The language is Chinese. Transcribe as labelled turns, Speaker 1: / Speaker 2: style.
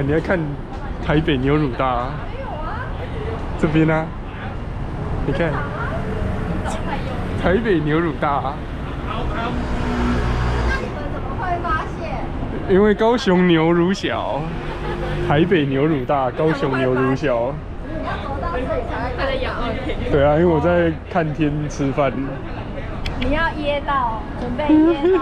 Speaker 1: 你要看台北牛乳大，啊这边呢？你看台北牛乳大。
Speaker 2: 那？
Speaker 1: 因为高雄牛乳小，台北牛乳大，高雄牛乳小。
Speaker 2: 你要走到，才能看得。
Speaker 1: 对啊，因为我在看天吃饭。
Speaker 2: 你要噎到，准备噎到。